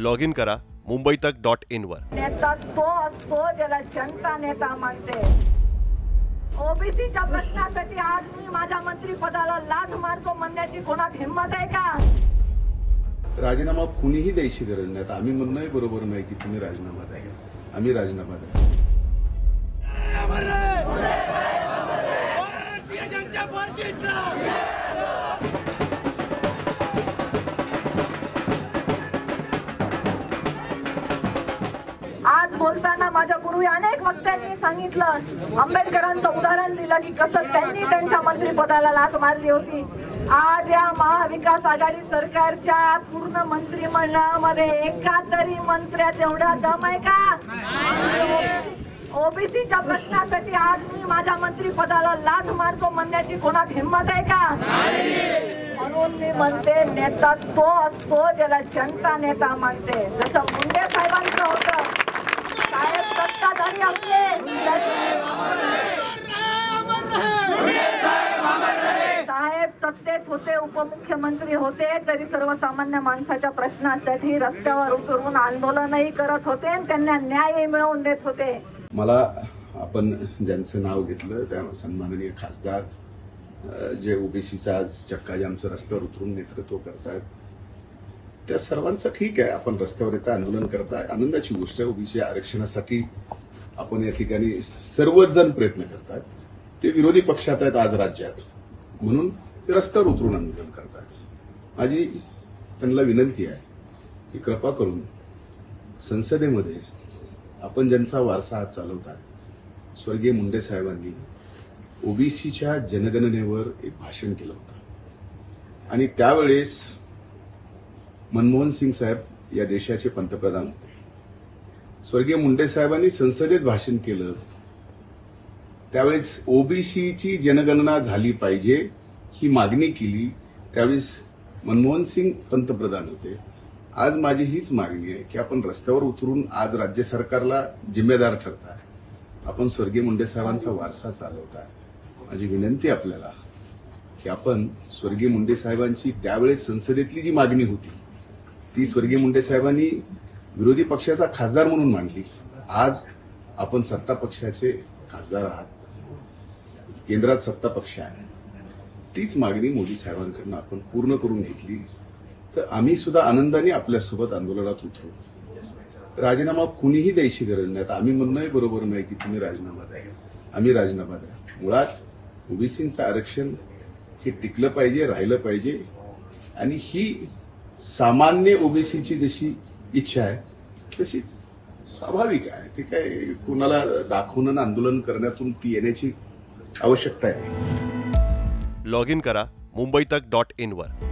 Log in करा मुंबई तक dot in वर. नेता तो असतो ज्याला जनता नेता मानते. ओबीसीच्या प्रश्नासाठी आज मी माझ्या मंत्रिपदाला लाथ मारतो म्हणण्याची कोणात हिंमत आहे का? राजीनामा कुणीही द्यायची गरज नाही. आता आम्ही म्हणणंही बरोबर नाही की तुम्ही राजीनामा द्या. आम्ही राजीनामा द्या. भारतीय जनता पार्टीचा! बोलताना माझ्या पूर्वी अनेक वक्त्यांनी सांगितलं. आंबेडकरांचं उदाहरण दिलं की कसं त्यांनी त्यांच्या मंत्रिपदाला लाथ मारली होती. आज या महाविकास आघाडी सरकारच्या पूर्ण मंत्रिमंडळामध्ये एका तरी मंत्र्यात एवढा दम आहे का? ओबीसीच्या प्रश्नासाठी आज मी माझ्या मंत्रिपदाला लाथ मारतो म्हणण्याची कोणात हिंमत आहे का? म्हणून मी म्हणते नेता तो असतो ज्याला जनता नेता मानते. जसं मुंडे साहेबांचं होतं. साहेब सत्तेत होते उपमुख्यमंत्री होते तरी सर्वसामान्य माणसाच्या प्रश्नासाठी रस्त्यावर उतरून आंदोलनही करत होते आणि त्यांना न्याय मिळवून देत होते. मला आपण ज्यांचं नाव घेतलं त्या सन्माननीय खासदार जे ओबीसीचा आज चक्काजामचं रस्त्यावर उतरून नेतृत्व करतायत त्या सर्वांचं ठीक आहे. आपण रस्त्यावर येता आंदोलन करताय. आनंदाची गोष्ट आहे ओबीसी आरक्षणासाठी आपण या ठिकाणी सर्वच जण प्रयत्न करतात. ते विरोधी पक्षात आहेत आज राज्यात. म्हणून ते रस्त्यावर उतरून आंदोलन करतात. माझी त्यांना विनंती आहे की कृपा करून संसदेमध्ये आपण ज्यांचा वारसा आज चालवतात स्वर्गीय मुंडे साहेबांनी ओबीसीच्या जनगणनेवर एक भाषण केलं होतं. आणि त्यावेळेस मनमोहन सिंग साहेब या देशाचे पंतप्रधान होते. स्वर्गीय मुंडे साहेबांनी संसदेत भाषण केलं. त्यावेळेस ओबीसीची जनगणना झाली पाहिजे ही मागणी केली. त्यावेळेस मनमोहन सिंग पंतप्रधान होते. आज माझी हीच मागणी आहे की आपण रस्त्यावर उतरून आज राज्य सरकारला जिम्मेदार ठरताय आपण स्वर्गीय मुंडे साहेबांचा वारसा चालवताय माझी विनंती आपल्याला की आपण स्वर्गीय मुंडे साहेबांची त्यावेळेस संसदेतली जी मागणी होती ती स्वर्गीय मुंडे साहेबांनी विरोधी पक्षाचा खासदार म्हणून मांडली. आज आपण सत्ता पक्षाचे खासदार आहात. केंद्रात सत्ता पक्ष आहे. तीच मागणी मोदी साहेबांकडून आपण पूर्ण करून घेतली. तर आम्ही सुद्धा आनंदाने आपल्यासोबत आंदोलनात उतरू. राजीनामा कुणीही द्यायची गरज नाही. आता आम्ही म्हणणंही बरोबर नाही की तुम्ही राजीनामा द्या. आम्ही राजीनामा द्या. मुळात ओबीसीचं आरक्षण हे टिकलं पाहिजे राहिलं पाहिजे. आणि ही सामान्य ओबीसीची जशी इच्छा आहे. तशीच स्वाभाविक आहे. ते काय कोणाला दाखवून आंदोलन करण्यातून ती येण्याची आवश्यकता आहे. लॉग इन करा मुंबई तक डॉट इन वर.